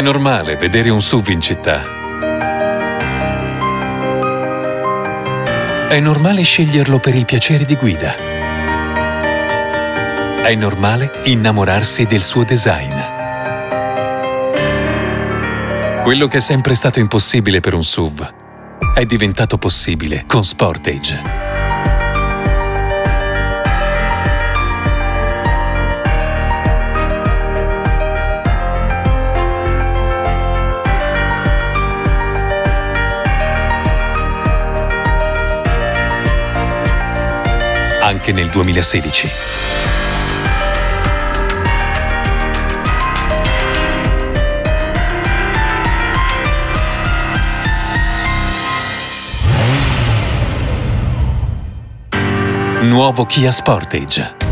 È normale vedere un SUV in città. È normale sceglierlo per il piacere di guida. È normale innamorarsi del suo design. Quello che è sempre stato impossibile per un SUV è diventato possibile con Sportage. Anche nel 2016. Nuovo Kia Sportage